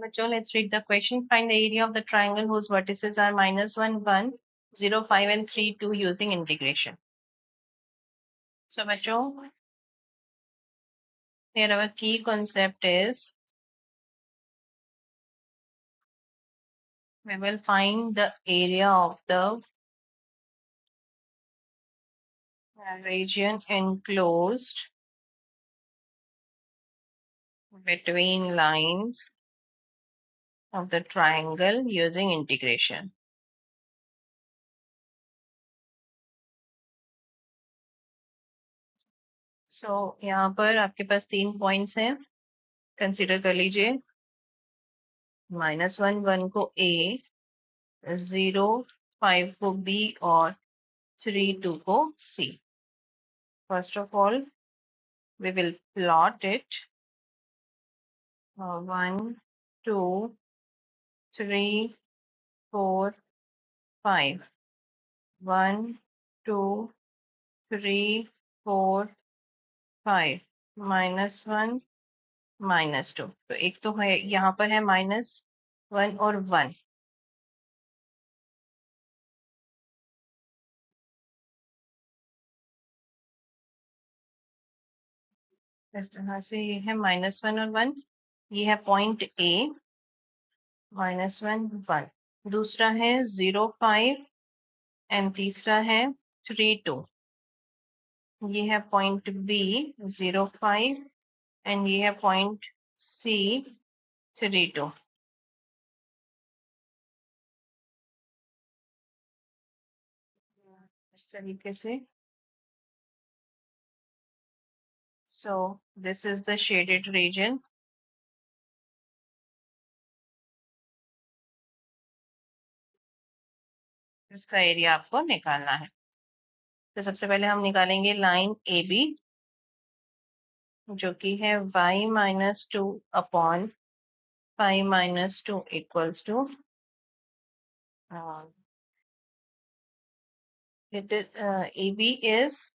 bachcho, let's read the question. Find the area of the triangle whose vertices are minus 1, 1, 0, 5 and 3, 2 using integration. So bachcho, here our key concept is we will find the area of the region enclosed between lines of the triangle using integration. So so, यहाँ पर आपके पास तीन points हैं consider कर लीजिए minus one one को ए zero five को B और थ्री टू को C first of all we will plot it uh, one two three, four, five. One, two, three, four five minus one minus two तो एक तो है, यहाँ पर है माइनस वन और वन इस तरह से ये है माइनस वन और वन ये है point A minus one one दूसरा है ज़ीरो फाइव एंड तीसरा है थ्री टू। ये है point B, zero five and ये है पॉइंट सी, थ्री टू। इस तरीके से। So this is the shaded region इसका एरिया आपको निकालना है। तो सबसे पहले हम निकालेंगे लाइन ए बी जो कि है y minus two upon five minus two equals two it is uh, AB is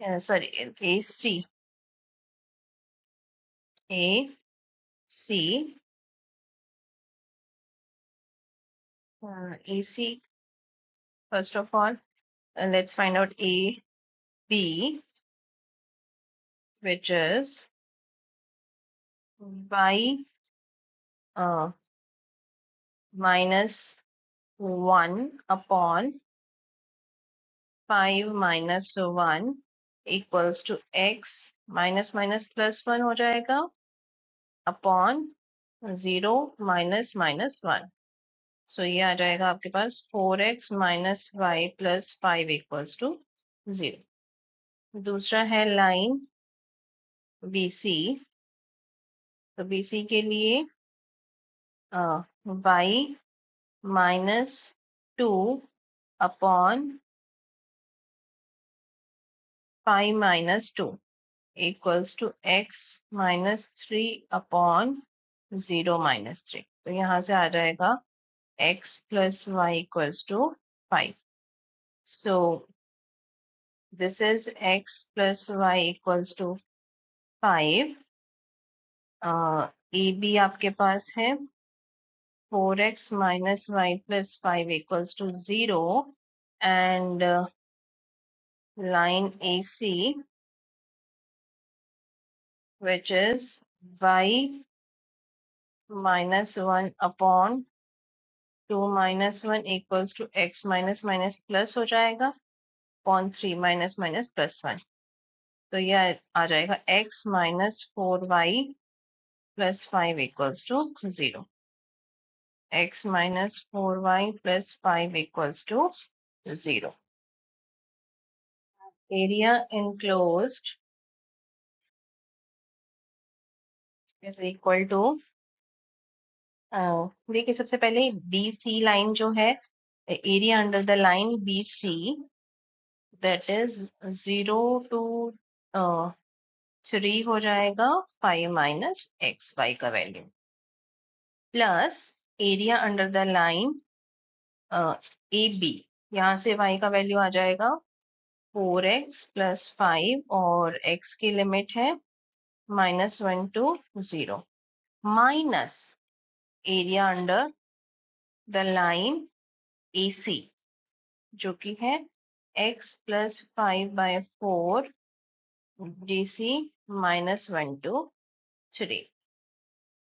uh, sorry AC AC uh, AC First of all, uh, let's find out A, B, which is y uh, minus 1 upon 5 minus 1 equals to x minus minus plus 1 हो जाएगा upon 0 minus minus 1 सो ये आ जाएगा आपके पास four x minus y plus five equals to zero दूसरा है line B सी तो B C के लिए y minus two upon five minus two equals two x minus three upon zero minus three तो यहाँ से आ जाएगा x plus y equals to 5. So this is x plus y equals to 5. Uh, AB आपके पास है 4x minus y plus 5 equals to 0 and uh, line AC which is y minus 1 upon two minus one equals two x minus minus plus हो जाएगा point three minus minus plus one. तो यह आ जाएगा x minus four y plus five equals to zero. X minus four y plus five equals to zero. Area enclosed is equal to देखिए, सबसे पहले B C line जो है area under the line B C that is zero to three हो जाएगा five minus x y का value plus area under the line A B यहाँ से वाई का वैल्यू आ जाएगा फोर एक्स प्लस फाइव और एक्स की लिमिट है, minus 1 to 0 area under the line A C जो कि है x plus five by four D C minus one to three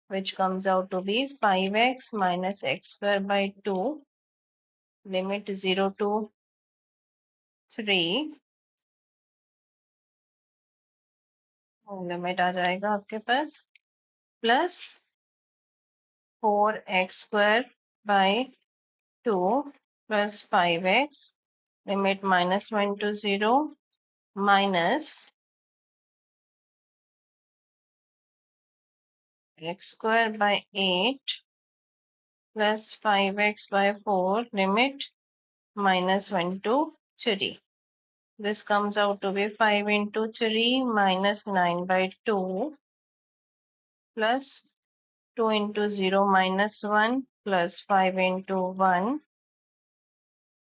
which comes out to be five x minus x square by two limit zero to three limit आ जाएगा आपके पास plus 4x square by 2 plus 5x limit minus 1 to 0 minus x square by 8 plus 5x by 4 limit minus 1 to 3. This comes out to be 5 into 3 minus 9 by 2 plus 2 into 0 minus 1 plus 5 into 1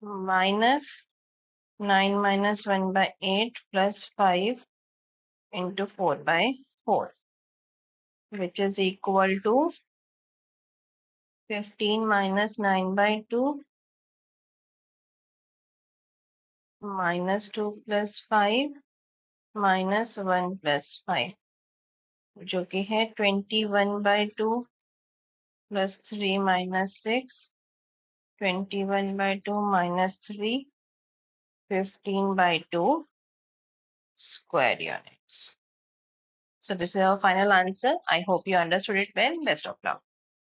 minus 9 minus 1 by 8 plus 5 into 4 by 4 which is equal to 15 minus 9 by 2 minus 2 plus 5 minus 1 plus 5 जो कि है 21 by 2 plus 3 minus 6 21 by 2 minus 3 15 by 2 square units. So this is our final answer. I hope you understood it well. Best of luck.